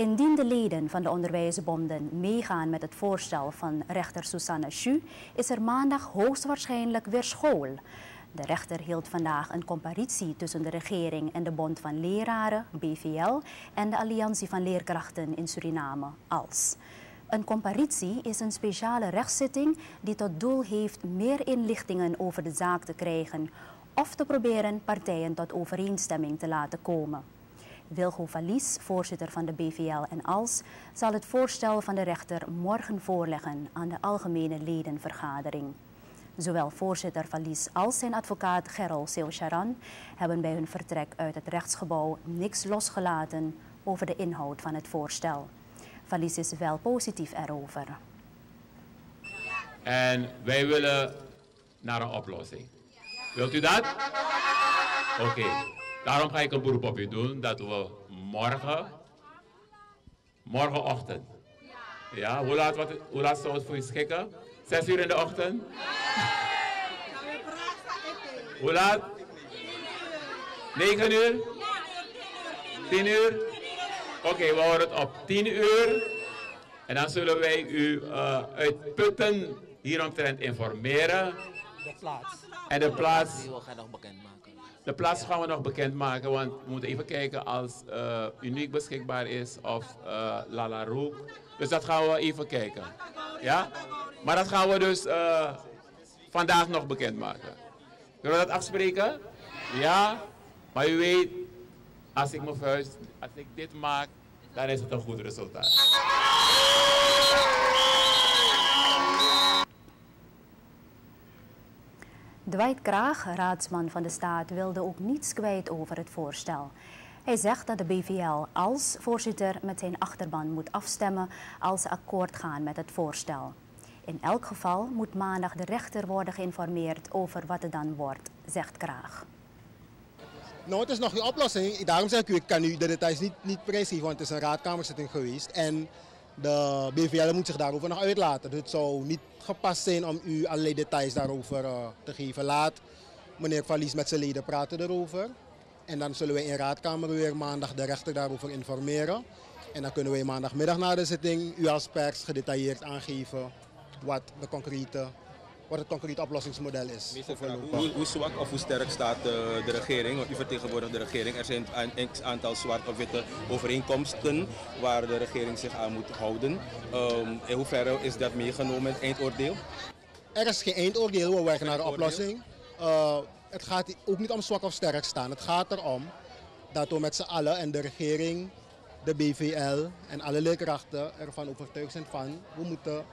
Indien de leden van de onderwijsbonden meegaan met het voorstel van rechter Susanne Schu, is er maandag hoogstwaarschijnlijk weer school. De rechter hield vandaag een comparitie tussen de regering en de Bond van Leraren, BVL, en de Alliantie van Leerkrachten in Suriname, ALS. Een comparitie is een speciale rechtszitting die tot doel heeft meer inlichtingen over de zaak te krijgen of te proberen partijen tot overeenstemming te laten komen. Wilgo Valies, voorzitter van de BVL en ALS, zal het voorstel van de rechter morgen voorleggen aan de algemene ledenvergadering. Zowel voorzitter Valies als zijn advocaat Gerol Seocharan hebben bij hun vertrek uit het rechtsgebouw niks losgelaten over de inhoud van het voorstel. Valies is wel positief erover. En wij willen naar een oplossing. Wilt u dat? Oké. Daarom ga ik een beroep op u doen dat we morgen, morgenochtend, ja, hoe laat, wat, hoe laat zou het voor u schikken? Zes uur in de ochtend? Hoe laat? Negen uur? Tien uur? Oké, we houden het op tien uur. En dan zullen wij u uh, uitputten hieromtrent informeren. De plaats. En de plaats, we gaan nog bekendmaken. de plaats gaan we nog bekendmaken, want we moeten even kijken als uh, uniek beschikbaar is of uh, Lala Roek. Dus dat gaan we even kijken. Ja? Maar dat gaan we dus uh, vandaag nog bekendmaken. Kunnen we dat afspreken? Ja? Maar u weet, als ik mijn vuist, als ik dit maak, dan is het een goed resultaat. Dwight Kraag, raadsman van de staat, wilde ook niets kwijt over het voorstel. Hij zegt dat de BVL als voorzitter met zijn achterban moet afstemmen als ze akkoord gaan met het voorstel. In elk geval moet maandag de rechter worden geïnformeerd over wat het dan wordt, zegt Kraag. Nou, het is nog geen oplossing. Daarom zeg ik u, ik kan u de details niet, niet prijsgeven, want het is een raadkamerzitting geweest. En de BVL moet zich daarover nog uitlaten. Het zou niet gepast zijn om u allerlei details daarover uh, te geven. Laat meneer Valies met zijn leden praten erover. En dan zullen wij in raadkamer weer maandag de rechter daarover informeren. En dan kunnen wij maandagmiddag na de zitting u als pers gedetailleerd aangeven wat, de concrete, wat het concrete oplossingsmodel is. Hoe, hoe, zwak of hoe sterk staat de, de regering? Want u vertegenwoordigt de regering. Er zijn een aantal zwarte of witte overeenkomsten waar de regering zich aan moet houden. Um, in hoeverre is dat meegenomen in het eindoordeel? Er is geen eindoordeel, we werken naar een oplossing. Uh, het gaat ook niet om zwak of sterk staan. Het gaat erom dat we met z'n allen en de regering, de BVL en alle leerkrachten ervan overtuigd zijn van we moeten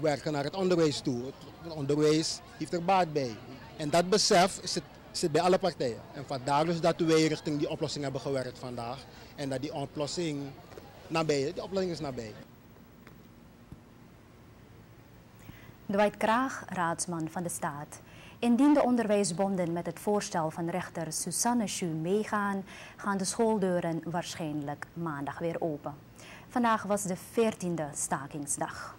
werken naar het onderwijs toe. Het onderwijs heeft er baat bij. En dat besef zit, zit bij alle partijen. En vandaar dus dat wij richting die oplossing hebben gewerkt vandaag. En dat die oplossing nabij, die oplossing is nabij. Dwight Kraag, raadsman van de staat. Indien de onderwijsbonden met het voorstel van rechter Susanne Schu meegaan, gaan de schooldeuren waarschijnlijk maandag weer open. Vandaag was de 14e stakingsdag.